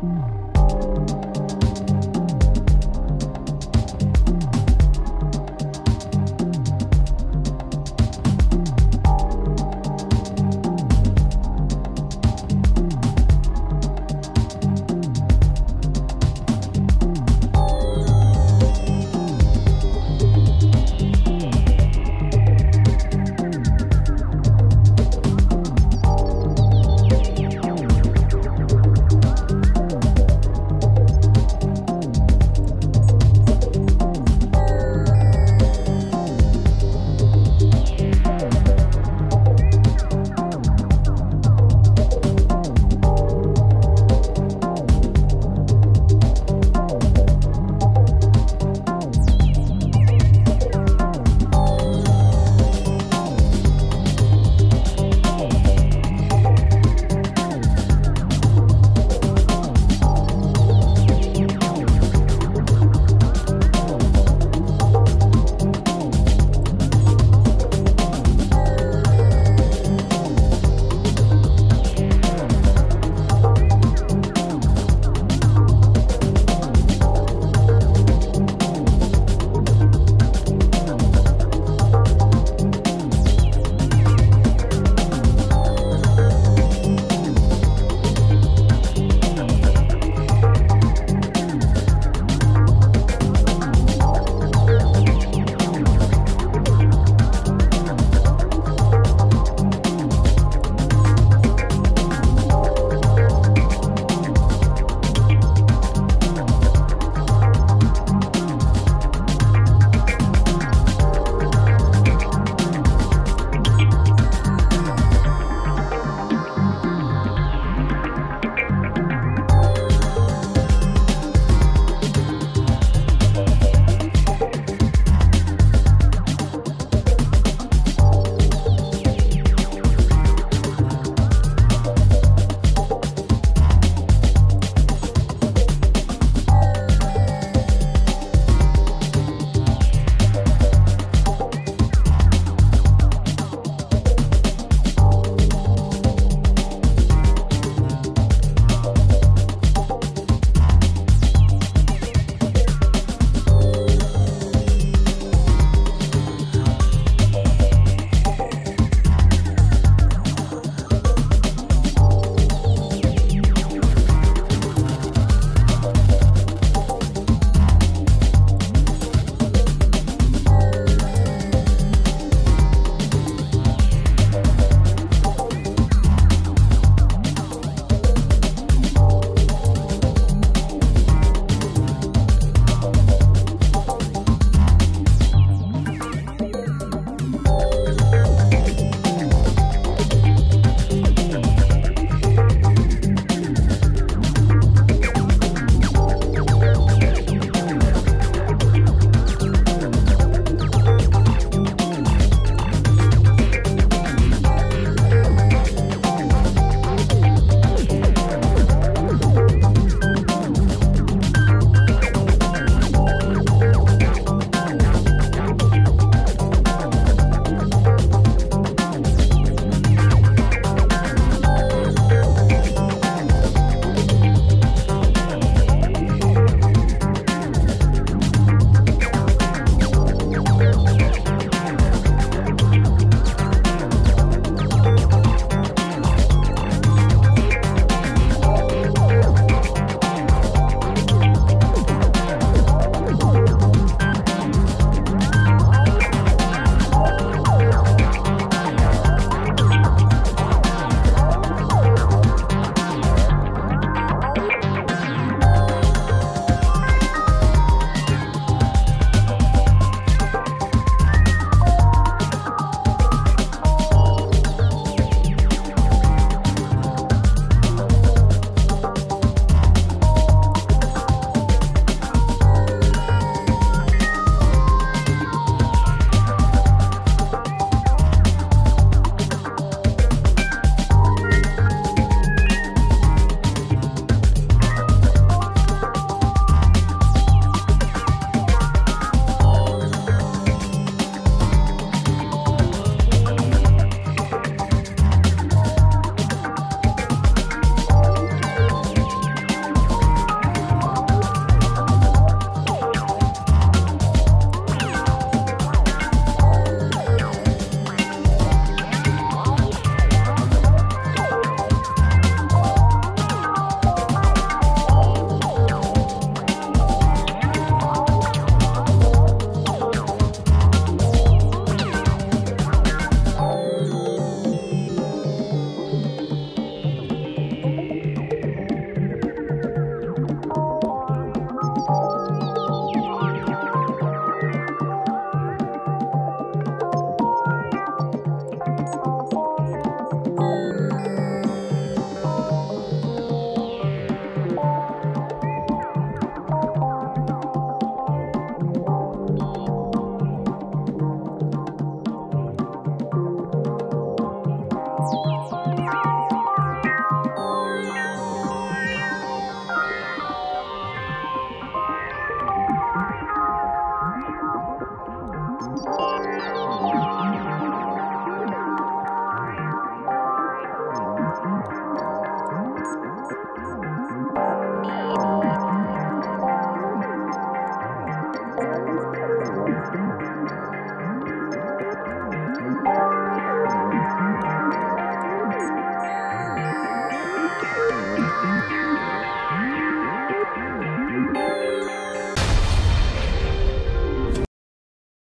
Mm-hmm.